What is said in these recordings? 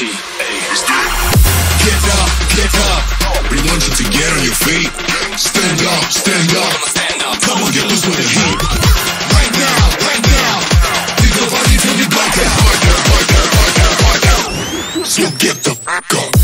G A S D. Get up, get up. We want you to get on your feet. Stand up, stand up. Come on, get loose with the heat. Right now, right now. Take the body till you black out. So get the fuck up.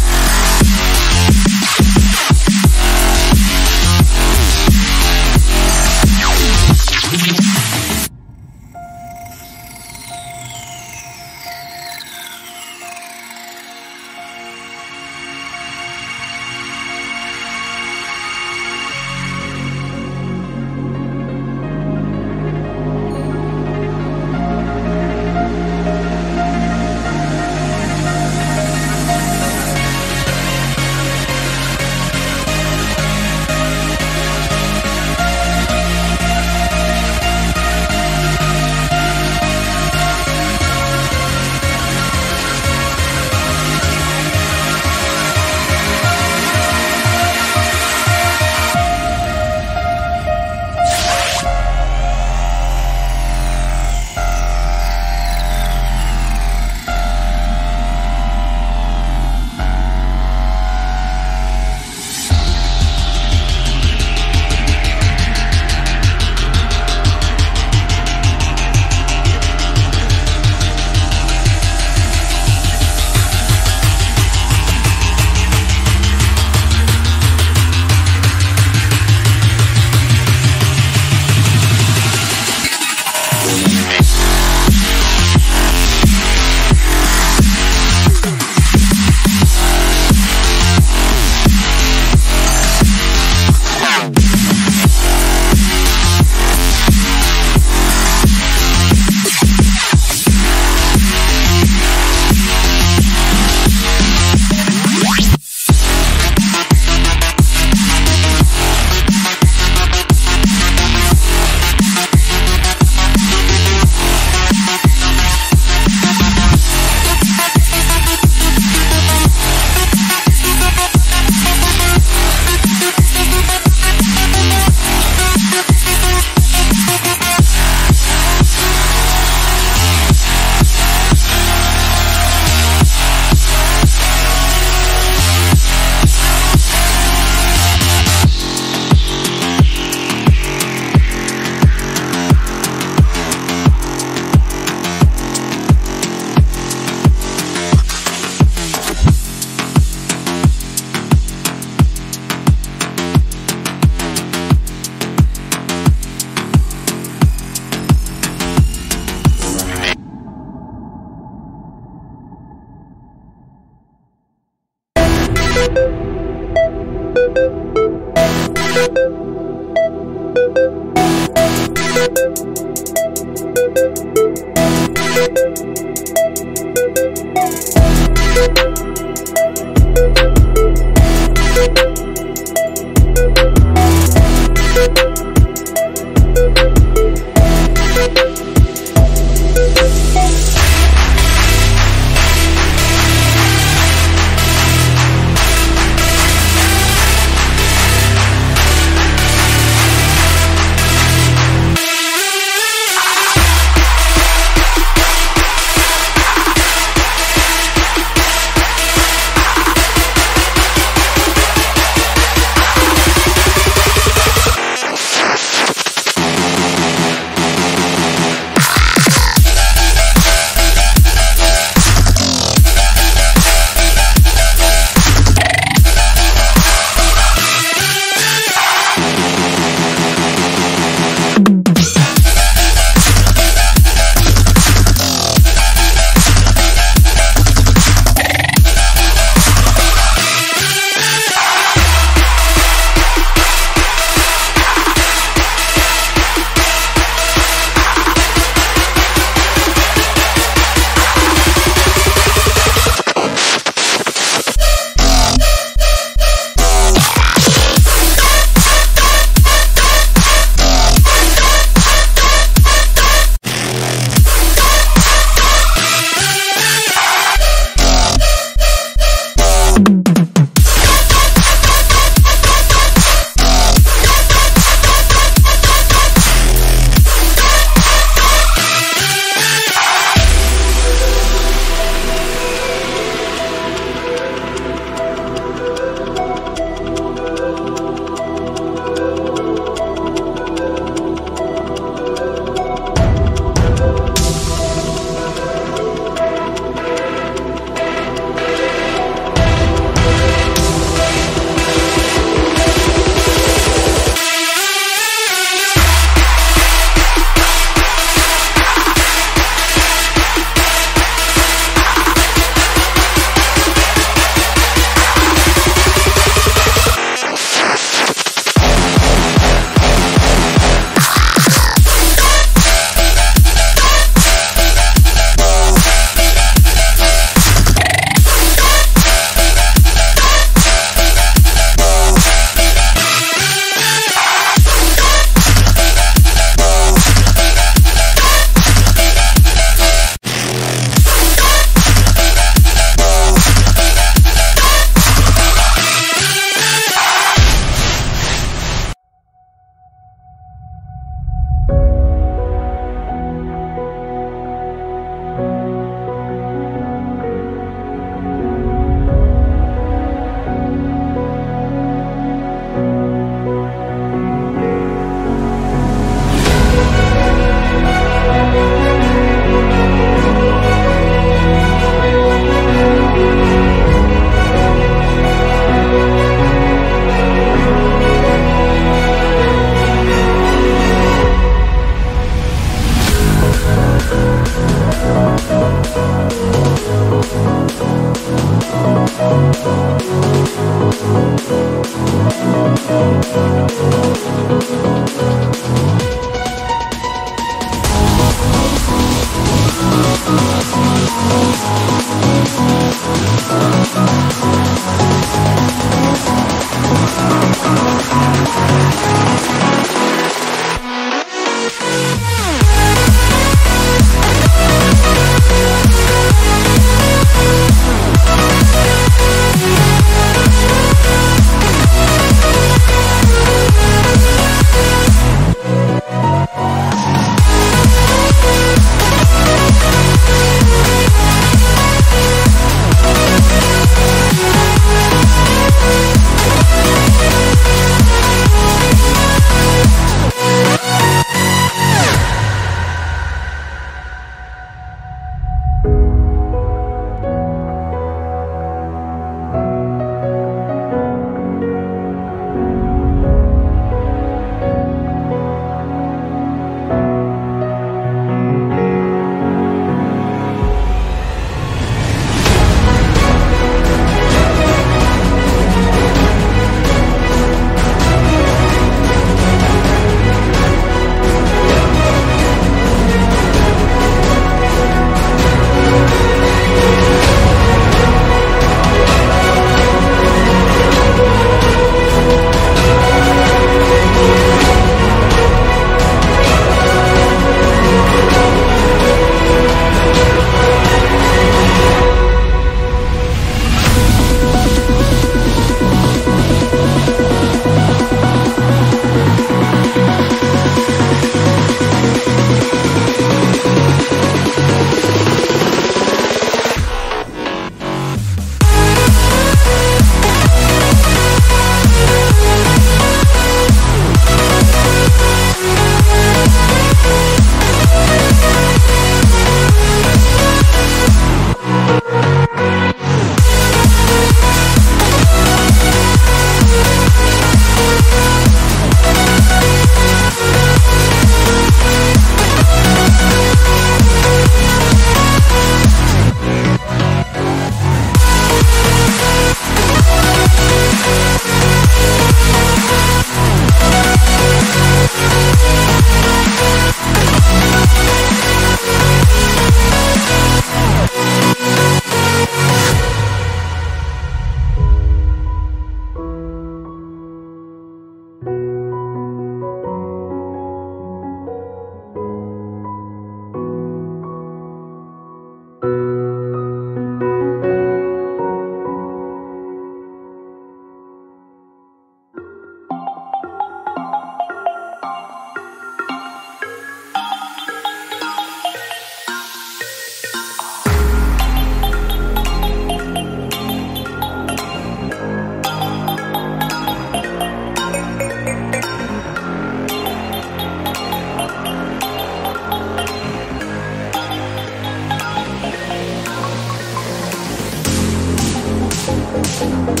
Thank